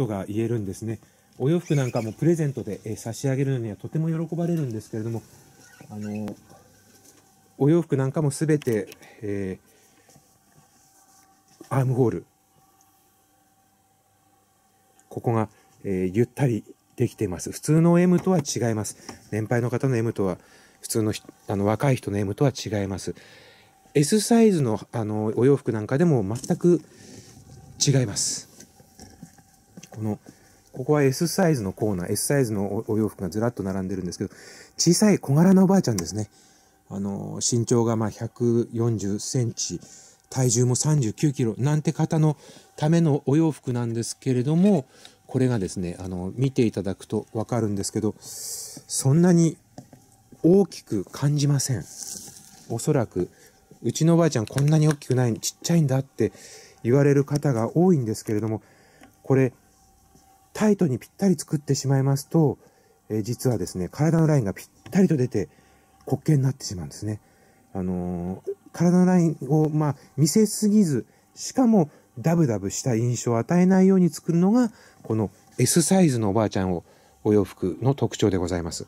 ことが言えるんですね。お洋服なんかもプレゼントで、え差し上げるのにはとても喜ばれるんですけれども、あのお洋服なんかもすべて、えー、アームホール。ここが、えー、ゆったりできています。普通の M とは違います。年配の方の M とは、普通のあの若い人の M とは違います。S サイズのあのお洋服なんかでも全く違います。このここは S サイズのコーナー、S サイズのお洋服がずらっと並んでるんですけど、小さい小柄なおばあちゃんですね。あの、身長がま140センチ、体重も39キロなんて方のためのお洋服なんですけれども、これがですね、あの、見ていただくとわかるんですけど、そんなに大きく感じません。おそらく、うちのおばあちゃんこんなに大きくない、ちっちゃいんだって言われる方が多いんですけれども、これ、タイトにぴったり作ってしまいますと、えー、実はですね、体のラインがぴったりと出て滑稽になってしまうんですね。あのー、体のラインを、まあ、見せすぎず、しかもダブダブした印象を与えないように作るのが、この S サイズのおばあちゃんをお洋服の特徴でございます。